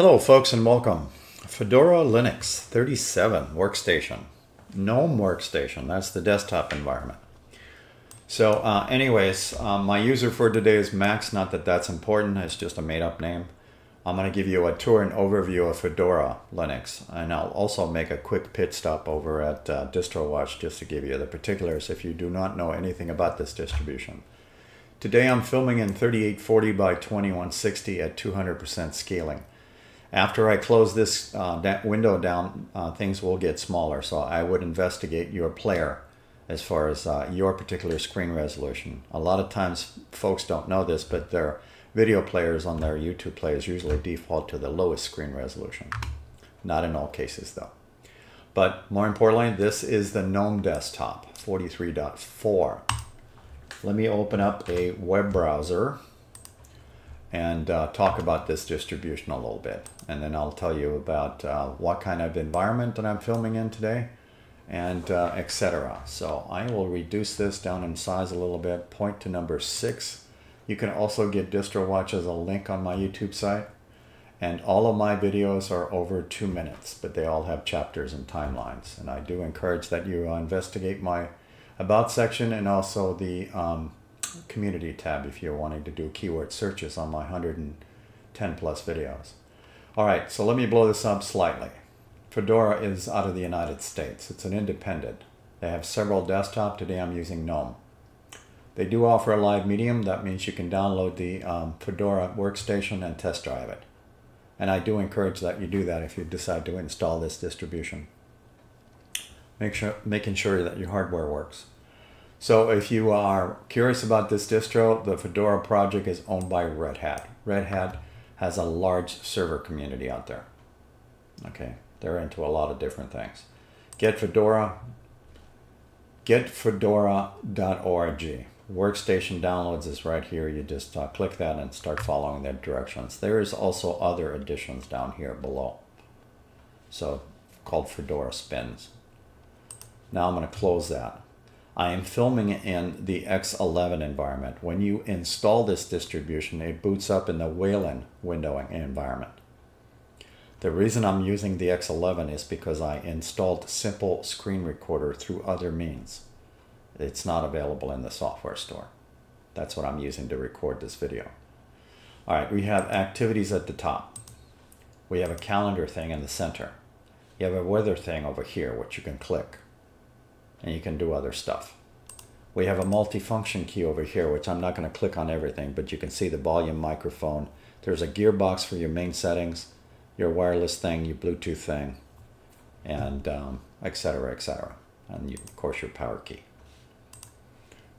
Hello folks and welcome. Fedora Linux 37 workstation. GNOME workstation, that's the desktop environment. So uh, anyways, um, my user for today is Max, not that that's important, it's just a made up name. I'm going to give you a tour and overview of Fedora Linux and I'll also make a quick pit stop over at uh, DistroWatch just to give you the particulars if you do not know anything about this distribution. Today I'm filming in 3840 by 2160 at 200% scaling. After I close this uh, window down, uh, things will get smaller, so I would investigate your player as far as uh, your particular screen resolution. A lot of times folks don't know this, but their video players on their YouTube players usually default to the lowest screen resolution. Not in all cases though. But more importantly, this is the GNOME desktop 43.4. Let me open up a web browser and uh, talk about this distribution a little bit. And then I'll tell you about uh, what kind of environment that I'm filming in today and uh, etc. So I will reduce this down in size a little bit, point to number six. You can also get DistroWatch as a link on my YouTube site. And all of my videos are over two minutes, but they all have chapters and timelines. And I do encourage that you investigate my About section and also the um, community tab if you're wanting to do keyword searches on my 110 plus videos. All right, so let me blow this up slightly. Fedora is out of the United States. It's an independent. They have several desktop. Today I'm using GNOME. They do offer a live medium. That means you can download the um, Fedora workstation and test drive it. And I do encourage that you do that if you decide to install this distribution. Make sure, making sure that your hardware works. So if you are curious about this distro, the Fedora project is owned by Red Hat. Red Hat has a large server community out there. Okay, they're into a lot of different things. Get Fedora, getfedora.org. Workstation downloads is right here. You just uh, click that and start following their directions. There is also other additions down here below. So called Fedora Spins. Now I'm going to close that. I am filming in the X11 environment. When you install this distribution, it boots up in the Wayland windowing environment. The reason I'm using the X11 is because I installed Simple Screen Recorder through other means. It's not available in the software store. That's what I'm using to record this video. All right, we have activities at the top. We have a calendar thing in the center. You have a weather thing over here, which you can click and you can do other stuff. We have a multifunction key over here, which I'm not going to click on everything, but you can see the volume microphone. There's a gearbox for your main settings, your wireless thing, your Bluetooth thing, and um, etc. etc. And you, of course your power key.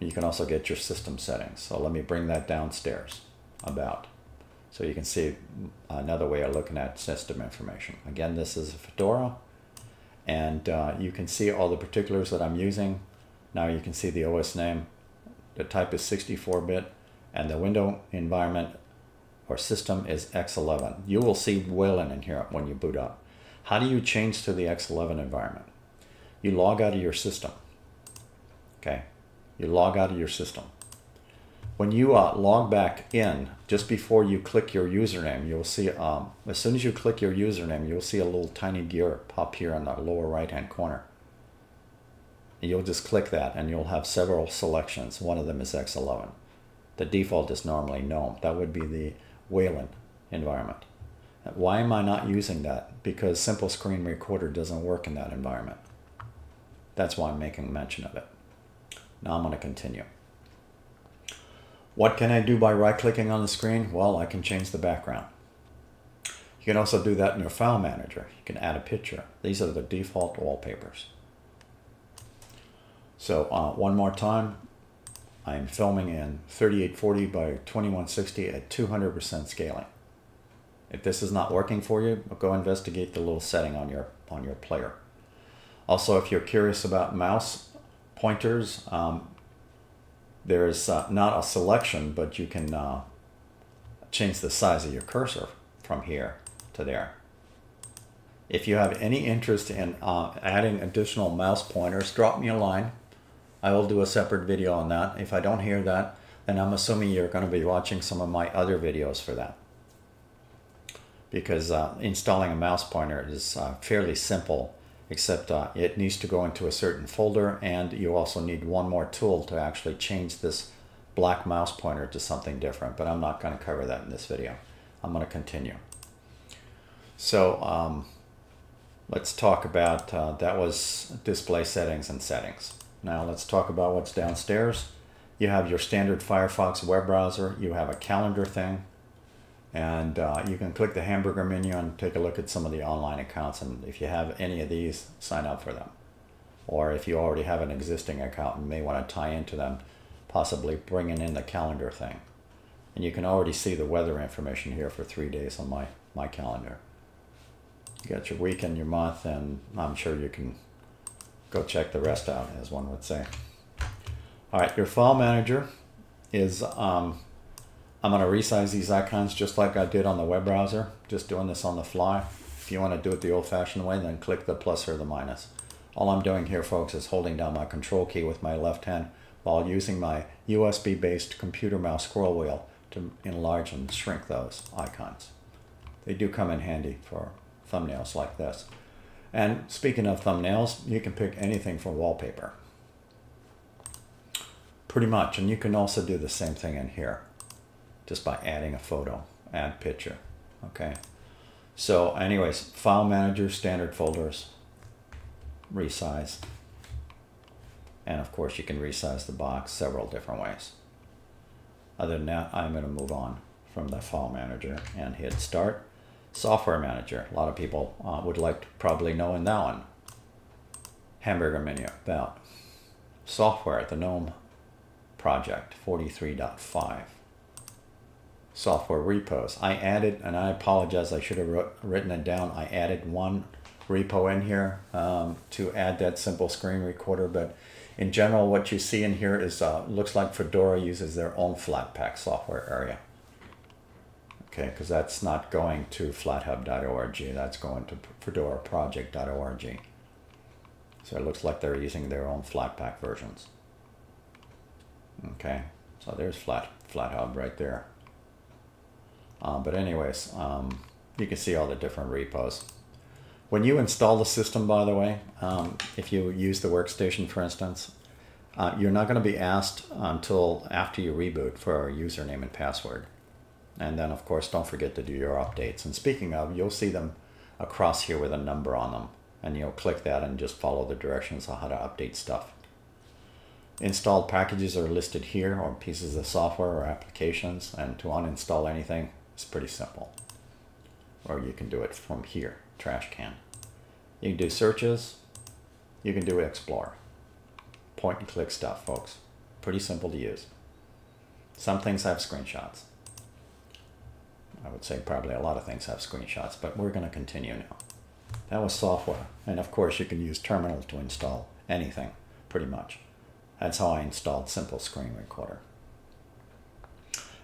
You can also get your system settings. So let me bring that downstairs about. So you can see another way of looking at system information. Again, this is a Fedora and uh, you can see all the particulars that I'm using. Now you can see the OS name. The type is 64-bit and the window environment or system is X11. You will see Wayland in here when you boot up. How do you change to the X11 environment? You log out of your system. Okay, you log out of your system. When you uh, log back in, just before you click your username, you'll see, um, as soon as you click your username, you'll see a little tiny gear pop here in the lower right hand corner. You'll just click that and you'll have several selections. One of them is X11. The default is normally GNOME. That would be the Wayland environment. Why am I not using that? Because Simple Screen Recorder doesn't work in that environment. That's why I'm making mention of it. Now I'm going to continue. What can I do by right-clicking on the screen? Well, I can change the background. You can also do that in your file manager. You can add a picture. These are the default wallpapers. So uh, one more time, I am filming in 3840 by 2160 at 200% scaling. If this is not working for you, go investigate the little setting on your on your player. Also, if you're curious about mouse pointers, um, there's uh, not a selection, but you can uh, change the size of your cursor from here to there. If you have any interest in uh, adding additional mouse pointers, drop me a line. I will do a separate video on that. If I don't hear that, then I'm assuming you're going to be watching some of my other videos for that. because uh, installing a mouse pointer is uh, fairly simple except uh, it needs to go into a certain folder and you also need one more tool to actually change this black mouse pointer to something different but I'm not going to cover that in this video. I'm going to continue. So um, let's talk about uh, that was display settings and settings. Now let's talk about what's downstairs. You have your standard Firefox web browser. You have a calendar thing. And uh, you can click the hamburger menu and take a look at some of the online accounts. And if you have any of these, sign up for them. Or if you already have an existing account and may want to tie into them, possibly bringing in the calendar thing. And you can already see the weather information here for three days on my, my calendar. You got your week and your month, and I'm sure you can go check the rest out, as one would say. All right, your file manager is, um, I'm going to resize these icons just like I did on the web browser, just doing this on the fly. If you want to do it the old-fashioned way, then click the plus or the minus. All I'm doing here, folks, is holding down my control key with my left hand while using my USB-based computer mouse scroll wheel to enlarge and shrink those icons. They do come in handy for thumbnails like this. And speaking of thumbnails, you can pick anything for wallpaper. Pretty much, and you can also do the same thing in here, just by adding a photo, add picture, okay? So anyways, file manager, standard folders, resize. And of course you can resize the box several different ways. Other than that, I'm gonna move on from the file manager and hit start. Software manager, a lot of people uh, would like to probably know in that one. Hamburger menu, about software, the GNOME project 43.5 software repos. I added and I apologize I should have wrote, written it down. I added one repo in here um, to add that simple screen recorder but in general what you see in here is uh, looks like Fedora uses their own Flatpak software area. Okay because that's not going to flathub.org that's going to fedoraproject.org so it looks like they're using their own Flatpak versions. Okay, so there's flat FlatHub right there. Uh, but anyways, um, you can see all the different repos. When you install the system, by the way, um, if you use the workstation, for instance, uh, you're not going to be asked until after you reboot for a username and password. And then, of course, don't forget to do your updates. And speaking of, you'll see them across here with a number on them. And you'll click that and just follow the directions on how to update stuff. Installed packages are listed here or pieces of software or applications and to uninstall anything is pretty simple. Or you can do it from here, trash can. You can do searches, you can do explore. Point and click stuff, folks. Pretty simple to use. Some things have screenshots. I would say probably a lot of things have screenshots, but we're going to continue now. That was software. And of course you can use terminal to install anything, pretty much. That's how I installed Simple Screen Recorder.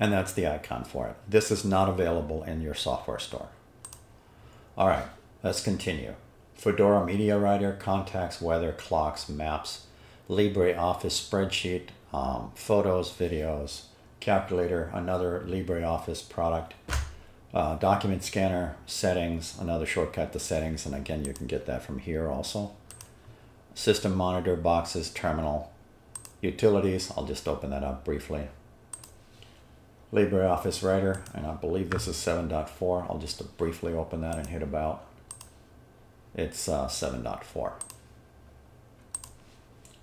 And that's the icon for it. This is not available in your software store. All right, let's continue. Fedora Media Writer, contacts, weather, clocks, maps, LibreOffice spreadsheet, um, photos, videos, calculator, another LibreOffice product, uh, document scanner, settings, another shortcut to settings, and again, you can get that from here also. System monitor, boxes, terminal, Utilities, I'll just open that up briefly. LibreOffice Writer, and I believe this is 7.4. I'll just briefly open that and hit about. It's uh, 7.4.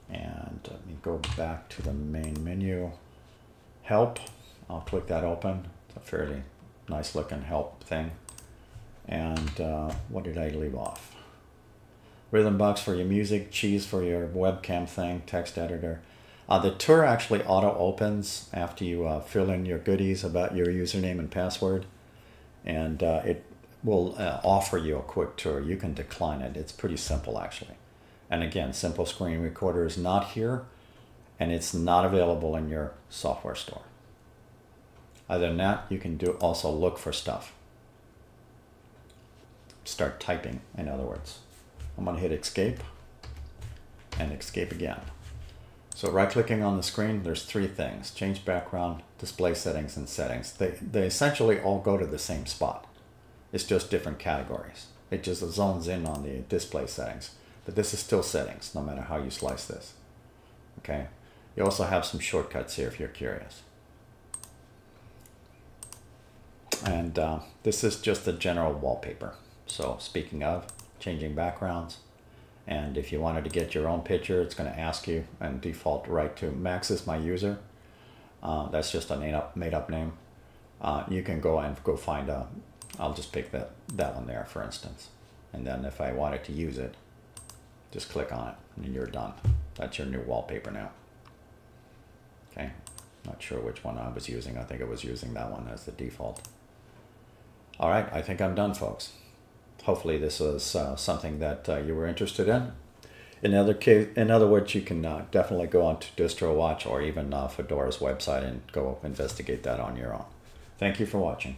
And let me go back to the main menu. Help, I'll click that open. It's a fairly nice looking help thing. And uh, what did I leave off? Rhythmbox for your music, cheese for your webcam thing, text editor. Uh, the tour actually auto opens after you uh, fill in your goodies about your username and password, and uh, it will uh, offer you a quick tour. You can decline it. It's pretty simple actually. And again, Simple Screen Recorder is not here, and it's not available in your software store. Other than that, you can do also look for stuff. Start typing, in other words. I'm going to hit escape and escape again. So right clicking on the screen, there's three things, change background, display settings, and settings. They, they essentially all go to the same spot. It's just different categories. It just zones in on the display settings. But this is still settings, no matter how you slice this. Okay. You also have some shortcuts here if you're curious. And uh, this is just a general wallpaper. So speaking of, changing backgrounds. And if you wanted to get your own picture, it's going to ask you and default right to Max is my user. Uh, that's just a made up, made up name. Uh, you can go and go find a, I'll just pick that, that one there, for instance. And then if I wanted to use it, just click on it and you're done. That's your new wallpaper now. Okay, not sure which one I was using. I think I was using that one as the default. All right, I think I'm done, folks. Hopefully this was uh, something that uh, you were interested in. In other case, in other words, you can uh, definitely go on to DistroWatch or even uh, Fedora's website and go investigate that on your own. Thank you for watching.